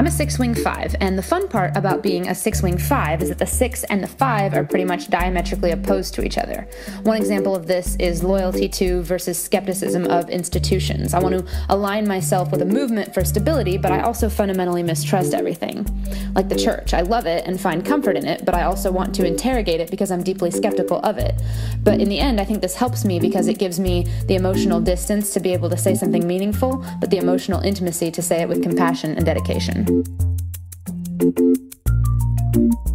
I'm a six wing five, and the fun part about being a six wing five is that the six and the five are pretty much diametrically opposed to each other. One example of this is loyalty to versus skepticism of institutions. I want to align myself with a movement for stability, but I also fundamentally mistrust everything. Like the church, I love it and find comfort in it, but I also want to interrogate it because I'm deeply skeptical of it. But in the end, I think this helps me because it gives me the emotional distance to be able to say something meaningful, but the emotional intimacy to say it with compassion and dedication. Thank you.